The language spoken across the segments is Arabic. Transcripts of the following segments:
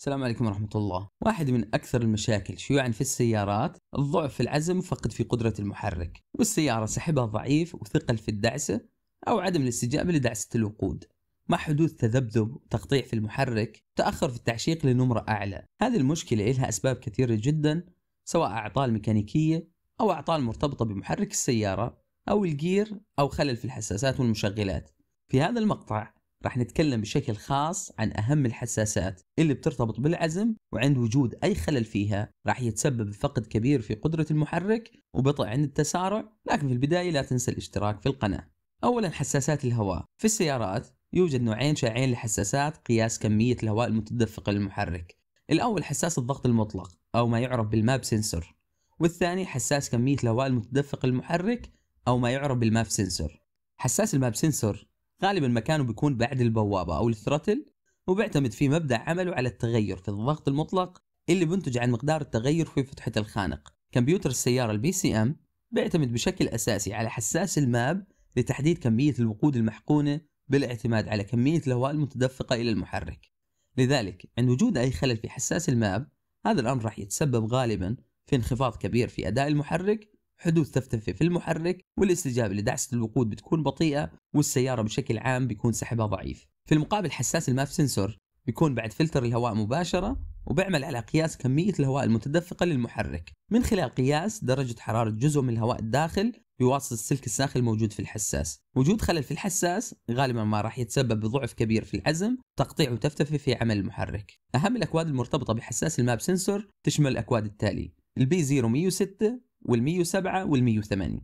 السلام عليكم ورحمة الله. واحد من أكثر المشاكل شيوعا في السيارات الضعف في العزم وفقد في قدرة المحرك، والسيارة سحبها ضعيف وثقل في الدعسة أو عدم الاستجابة لدعسة الوقود، مع حدوث تذبذب وتقطيع في المحرك، تأخر في التعشيق لنمرة أعلى. هذه المشكلة لها أسباب كثيرة جدا سواء أعطال ميكانيكية أو أعطال مرتبطة بمحرك السيارة أو الجير أو خلل في الحساسات والمشغلات. في هذا المقطع راح نتكلم بشكل خاص عن أهم الحساسات اللي بترتبط بالعزم وعند وجود أي خلل فيها. راح يتسبب بفقد كبير في قدرة المحرك وبطء عند التسارع لكن في البداية لا تنسى الاشتراك في القناة. أولا حساسات الهواء. في السيارات يوجد نوعين شائعين لحساسات قياس كمية الهواء المتدفقة للمحرك. الأول حساس الضغط المطلق أو ما يعرف بالماب سنسور. والثاني حساس كمية الهواء المتدفق للمحرك أو ما يعرف بال MAP sensor. حساس ال MAP sensor غالبا مكانه بيكون بعد البوابة أو ال throttle وبيعتمد في مبدأ عمله على التغير في الضغط المطلق اللي بينتج عن مقدار التغير في فتحة الخانق. كمبيوتر السيارة ال PCM بيعتمد بشكل أساسي على حساس ال MAP لتحديد كمية الوقود المحقونة بالاعتماد على كمية الهواء المتدفقة إلى المحرك. لذلك عند وجود أي خلل في حساس ال MAP هذا الأمر راح يتسبب غالبا في انخفاض كبير في أداء المحرك حدوث تفتفة في المحرك والاستجابة لدعسة الوقود بتكون بطيئة والسيارة بشكل عام بيكون سحبها ضعيف. في المقابل حساس ال MAF sensor بيكون بعد فلتر الهواء مباشرة وبيعمل على قياس كمية الهواء المتدفقة للمحرك. من خلال قياس درجة حرارة جزء من الهواء الداخل بواسطة السلك الساخن الموجود في الحساس. وجود خلل في الحساس غالبا ما راح يتسبب بضعف كبير في العزم تقطيع وتفتفة في عمل المحرك. أهم الأكواد المرتبطة بحساس ال MAP sensor تشمل الأكواد التالي ال P0106 وال107 وال108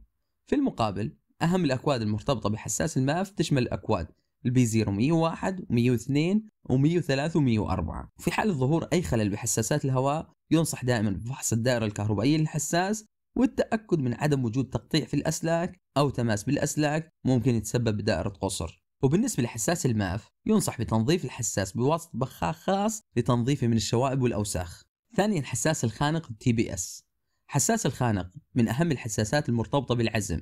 في المقابل أهم الأكواد المرتبطة بحساس ال MAF تشمل الأكواد ال P0101 و102 و103 و104 في حال ظهور أي خلل بحساسات الهواء ينصح دائما بفحص الدائرة الكهربائية للحساس والتأكد من عدم وجود تقطيع في الأسلاك أو تماس بالأسلاك ممكن يتسبب بدائرة قصر. وبالنسبة لحساس ال MAF ينصح بتنظيف الحساس بواسطة بخاخ خاص لتنظيفه من الشوائب والأوساخ. ثانيا حساس الخانق TPS. حساس الخانق من أهم الحساسات المرتبطة بالعزم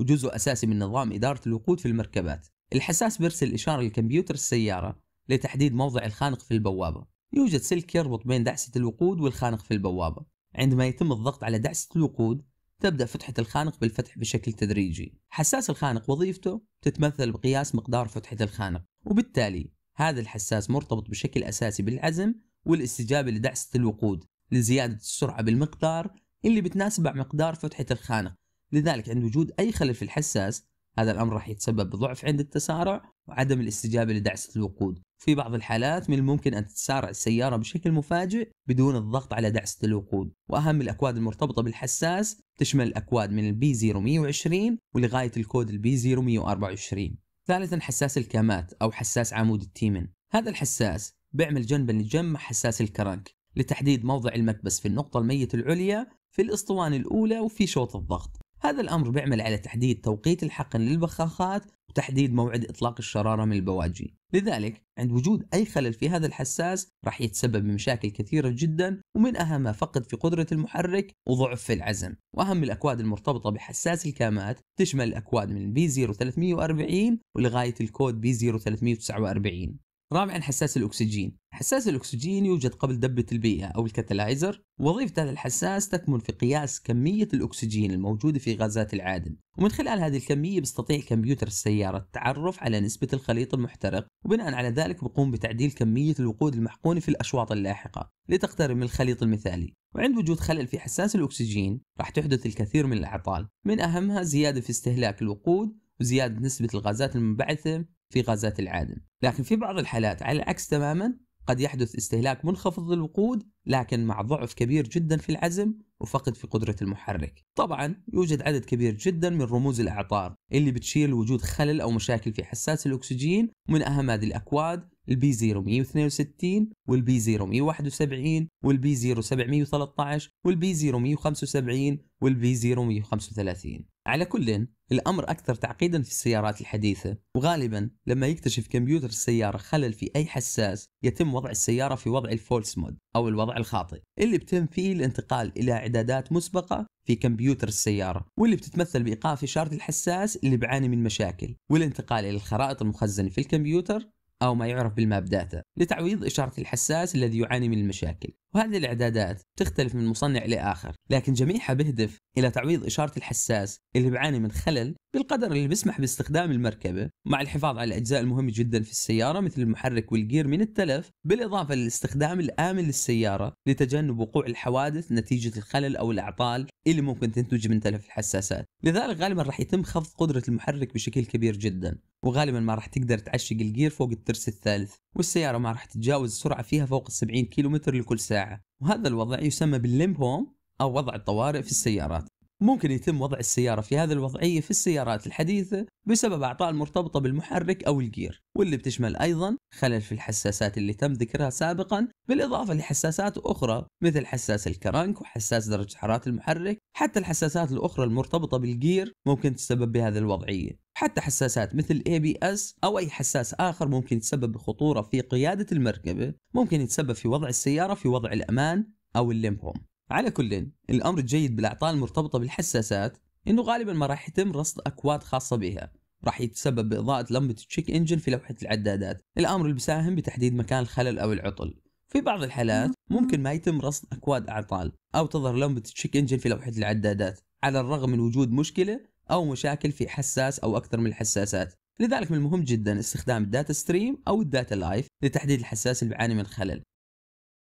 وجزء أساسي من نظام إدارة الوقود في المركبات. الحساس بيرسل إشارة لكمبيوتر السيارة لتحديد موضع الخانق في البوابة. يوجد سلك يربط بين دعسة الوقود والخانق في البوابة. عندما يتم الضغط على دعسة الوقود تبدأ فتحة الخانق بالفتح بشكل تدريجي. حساس الخانق وظيفته تتمثل بقياس مقدار فتحة الخانق وبالتالي هذا الحساس مرتبط بشكل أساسي بالعزم والاستجابة لدعسة الوقود لزيادة السرعة بالمقدار اللي بتناسب مع مقدار فتحة الخانق لذلك عند وجود أي خلل في الحساس هذا الأمر راح يتسبب بضعف عند التسارع وعدم الاستجابة لدعسة الوقود. في بعض الحالات من الممكن أن تتسارع السيارة بشكل مفاجئ بدون الضغط على دعسة الوقود. وأهم الأكواد المرتبطة بالحساس تشمل الأكواد من ال P0120 ولغاية الكود ال P0124 ثالثا حساس الكامات أو حساس عمود ال timing. هذا الحساس بيعمل جنبا لجنب حساس الكرنك لتحديد موضع المكبس في النقطة المية العليا في الأسطوانة الأولى وفي شوط الضغط. هذا الأمر بيعمل على تحديد توقيت الحقن للبخاخات وتحديد موعد إطلاق الشرارة من البواجي. لذلك عند وجود أي خلل في هذا الحساس راح يتسبب بمشاكل كثيرة جدا ومن أهمها فقد في قدرة المحرك وضعف في العزم. وأهم الأكواد المرتبطة بحساس الكامات تشمل الأكواد من بي 0340 ولغاية الكود بي 0349 رابعا حساس الأكسجين. حساس الأكسجين يوجد قبل دبة البيئة أو الكتلايزر وظيفة هذا الحساس تكمن في قياس كمية الأكسجين الموجودة في غازات العادم. ومن خلال هذه الكمية بيستطيع كمبيوتر السيارة التعرف على نسبة الخليط المحترق وبناء على ذلك بقوم بتعديل كمية الوقود المحقونة في الأشواط اللاحقة. لتقترب من الخليط المثالي. وعند وجود خلل في حساس الأكسجين راح تحدث الكثير من الأعطال. من أهمها زيادة في استهلاك الوقود وزيادة نسبة الغازات المنبعثة في غازات العادم لكن في بعض الحالات على العكس تماما قد يحدث استهلاك منخفض للوقود لكن مع ضعف كبير جدا في العزم وفقد في قدرة المحرك. طبعا يوجد عدد كبير جدا من رموز الأعطار اللي بتشير لوجود خلل أو مشاكل في حساس الأكسجين ومن أهم هذه الأكواد ال P0162 وال P0171 وال P0713 وال P175 وال P135 على كل الأمر أكثر تعقيدا في السيارات الحديثة. وغالبا لما يكتشف كمبيوتر السيارة خلل في أي حساس يتم وضع السيارة في وضع ال false mode أو الوضع الخاطئ. اللي بتم فيه الانتقال إلى إعدادات مسبقة في كمبيوتر السيارة واللي بتتمثل بإيقاف إشارة الحساس اللي بيعاني من مشاكل والانتقال إلى الخرائط المخزنة في الكمبيوتر أو ما يعرف بال map data لتعويض إشارة الحساس الذي يعاني من المشاكل. وهذه الإعدادات تختلف من مصنع لآخر لكن جميعها بهدف إلى تعويض إشارة الحساس اللي بيعاني من خلل بالقدر اللي بيسمح باستخدام المركبة مع الحفاظ على الأجزاء المهمة جدا في السيارة مثل المحرك وال gear من التلف بالإضافة للاستخدام الآمن للسيارة لتجنب وقوع الحوادث نتيجة الخلل أو الأعطال اللي ممكن تنتج من تلف الحساسات. لذلك غالبا راح يتم خفض قدرة المحرك بشكل كبير جدا وغالبا ما راح تقدر تعشق ال gear فوق الترس الثالث والسيارة ما راح تتجاوز السرعة فيها فوق 70 كيلومتر لكل ساعة. وهذا الوضع يسمى بال limp home أو وضع الطوارئ في السيارات. ممكن يتم وضع السيارة في هذه الوضعية في السيارات الحديثة بسبب أعطال مرتبطة بالمحرك أو ال gear واللي بتشمل أيضا خلل في الحساسات اللي تم ذكرها سابقا بالإضافة لحساسات أخرى مثل حساس ال crank وحساس درجة حرارة المحرك. حتى الحساسات الأخرى المرتبطة بال gear ممكن تسبب بهذه الوضعية. حتى حساسات مثل ABS أو أي حساس آخر ممكن يتسبب بخطورة في قيادة المركبة ممكن يتسبب في وضع السيارة في وضع الأمان أو ال limp home على كل الأمر الجيد بالأعطال المرتبطة بالحساسات إنه غالبا ما راح يتم رصد أكواد خاصة بها. راح يتسبب بإضاءة لمبة ال check engine في لوحة العدادات. الأمر اللي بيساهم بتحديد مكان الخلل أو العطل. في بعض الحالات ممكن ما يتم رصد أكواد أعطال أو تظهر لمبة ال check engine في لوحة العدادات. على الرغم من وجود مشكلة أو مشاكل في حساس أو أكثر من الحساسات. لذلك من المهم جدا استخدام ال data stream أو ال data live لتحديد الحساس اللي بيعاني من خلل